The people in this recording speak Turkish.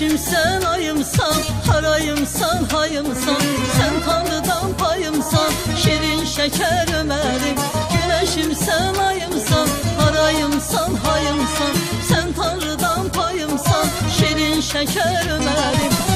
Güneşimsen ayımsan Harayımsan hayımsan. Sen tanrıdan payımsan Şirin şeker ömerim. Güneşimsen ayımsan Harayımsan hayımsan. Sen tanrıdan payımsan Şirin şeker ömerim.